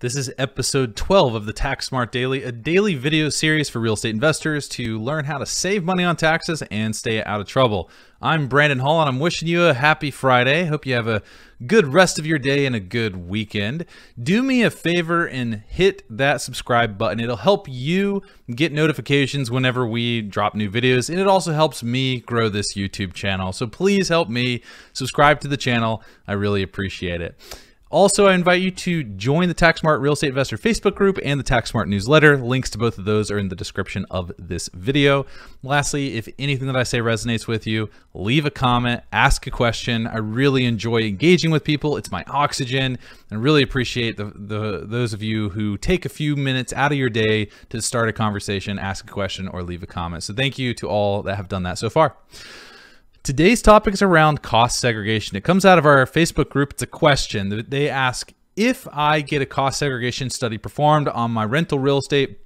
This is episode 12 of the Tax Smart Daily, a daily video series for real estate investors to learn how to save money on taxes and stay out of trouble. I'm Brandon Hall and I'm wishing you a happy Friday. Hope you have a good rest of your day and a good weekend. Do me a favor and hit that subscribe button. It'll help you get notifications whenever we drop new videos and it also helps me grow this YouTube channel. So please help me subscribe to the channel. I really appreciate it. Also, I invite you to join the TaxSmart Real Estate Investor Facebook group and the TaxSmart newsletter. Links to both of those are in the description of this video. Lastly, if anything that I say resonates with you, leave a comment, ask a question. I really enjoy engaging with people. It's my oxygen and really appreciate the, the those of you who take a few minutes out of your day to start a conversation, ask a question, or leave a comment. So thank you to all that have done that so far. Today's topic is around cost segregation. It comes out of our Facebook group. It's a question. That they ask if I get a cost segregation study performed on my rental real estate,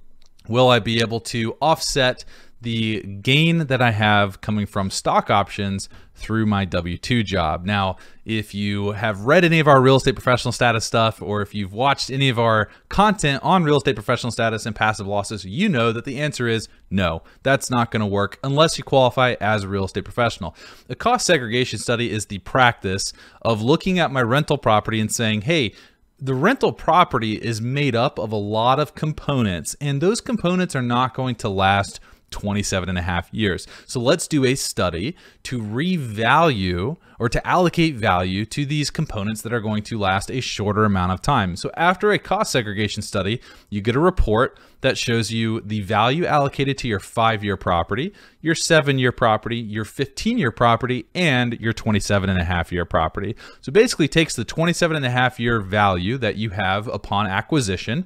will I be able to offset the gain that I have coming from stock options through my W 2 job. Now, if you have read any of our real estate professional status stuff, or if you've watched any of our content on real estate professional status and passive losses, you know that the answer is no, that's not going to work unless you qualify as a real estate professional. A cost segregation study is the practice of looking at my rental property and saying, hey, the rental property is made up of a lot of components, and those components are not going to last 27 and a half years. So let's do a study to revalue or to allocate value to these components that are going to last a shorter amount of time. So after a cost segregation study, you get a report that shows you the value allocated to your five year property, your seven year property, your 15 year property, and your 27 and a half year property. So basically takes the 27 and a half year value that you have upon acquisition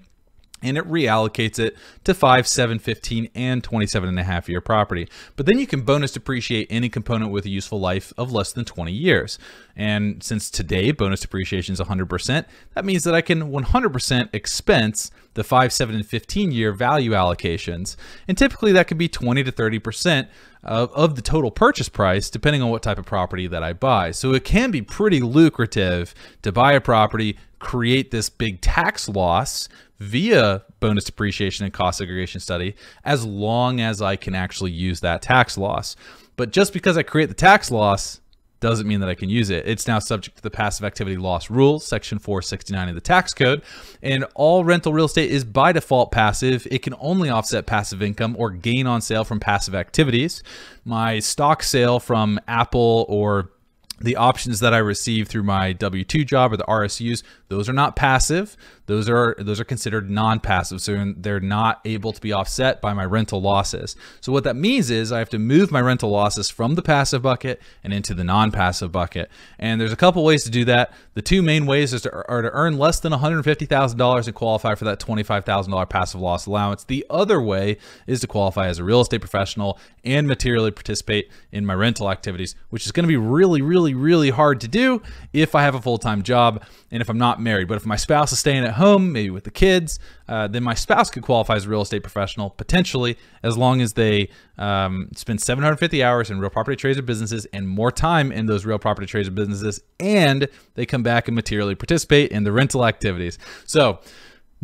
and it reallocates it to 5, 7, 15, and 27 and a half year property. But then you can bonus depreciate any component with a useful life of less than 20 years. And since today bonus depreciation is 100%, that means that I can 100% expense the 5, 7, and 15 year value allocations. And typically that could be 20 to 30% of, of the total purchase price, depending on what type of property that I buy. So it can be pretty lucrative to buy a property, create this big tax loss via bonus depreciation and cost segregation study, as long as I can actually use that tax loss. But just because I create the tax loss doesn't mean that I can use it. It's now subject to the passive activity loss rules, section 469 of the tax code. And all rental real estate is by default passive. It can only offset passive income or gain on sale from passive activities. My stock sale from Apple or the options that I receive through my W-2 job or the RSUs, those are not passive. Those are those are considered non-passive, so they're not able to be offset by my rental losses. So what that means is I have to move my rental losses from the passive bucket and into the non-passive bucket. And there's a couple ways to do that. The two main ways is to, are to earn less than $150,000 and qualify for that $25,000 passive loss allowance. The other way is to qualify as a real estate professional and materially participate in my rental activities, which is going to be really, really, really hard to do if I have a full-time job and if I'm not married. But if my spouse is staying at home, maybe with the kids, uh, then my spouse could qualify as a real estate professional potentially, as long as they um, spend 750 hours in real property trades or businesses and more time in those real property trades or businesses, and they come back and materially participate in the rental activities. So.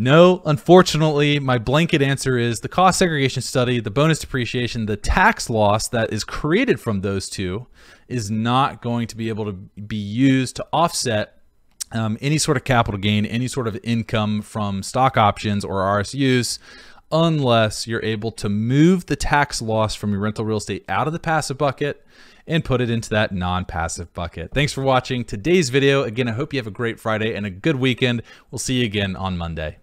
No, unfortunately, my blanket answer is the cost segregation study, the bonus depreciation, the tax loss that is created from those two is not going to be able to be used to offset um, any sort of capital gain, any sort of income from stock options or RSUs, unless you're able to move the tax loss from your rental real estate out of the passive bucket and put it into that non-passive bucket. Thanks for watching today's video. Again, I hope you have a great Friday and a good weekend. We'll see you again on Monday.